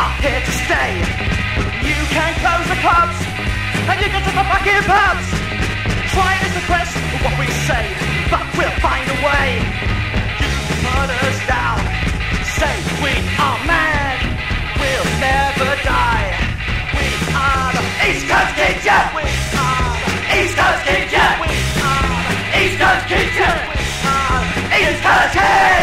I'm here to stay. You can close the clubs, and you can take the fucking pubs. Try to suppress what we say, but we'll find a way. You put us down, say we are mad. We'll never die. We are the East Coast Kids, yeah. We are the East Coast Kids, yeah. We are the East Coast Kids, yeah. We are the East Coast Kids.